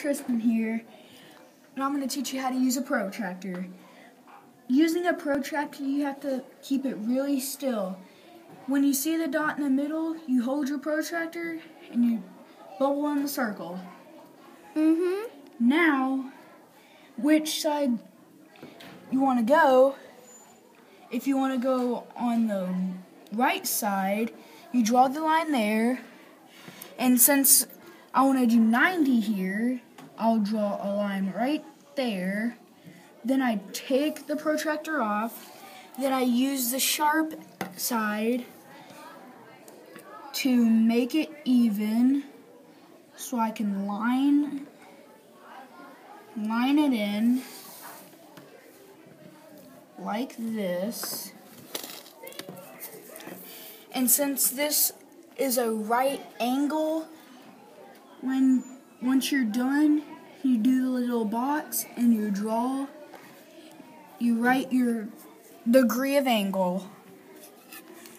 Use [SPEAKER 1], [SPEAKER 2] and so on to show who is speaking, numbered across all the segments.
[SPEAKER 1] Tristan here, and I'm going to teach you how to use a protractor. Using a protractor, you have to keep it really still. When you see the dot in the middle, you hold your protractor and you bubble in the circle.
[SPEAKER 2] Mm-hmm.
[SPEAKER 1] Now, which side you want to go, if you want to go on the right side, you draw the line there, and since I want to do 90 here, I'll draw a line right there. Then I take the protractor off. Then I use the sharp side to make it even so I can line line it in like this. And since this is a right angle, when once you're done, you do the little box and you draw. You write your degree of angle.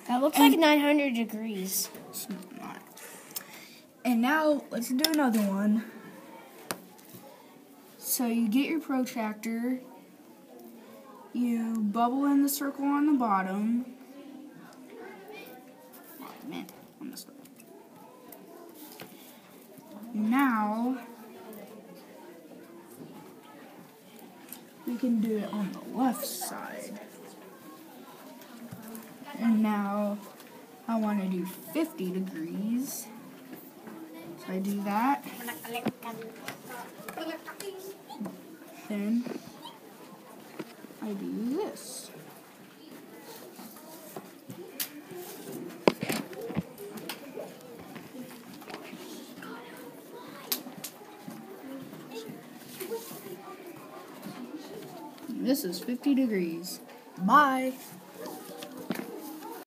[SPEAKER 2] That looks
[SPEAKER 1] And-
[SPEAKER 2] like 900 degrees.
[SPEAKER 1] And now let's do another one. So you get your protractor, you bubble in the circle on the bottom. Oh, man, I messed up. Now we can do it on the left side. And now I want to do 50 degrees. So I do that. Then I do this. This is 50 degrees. Bye.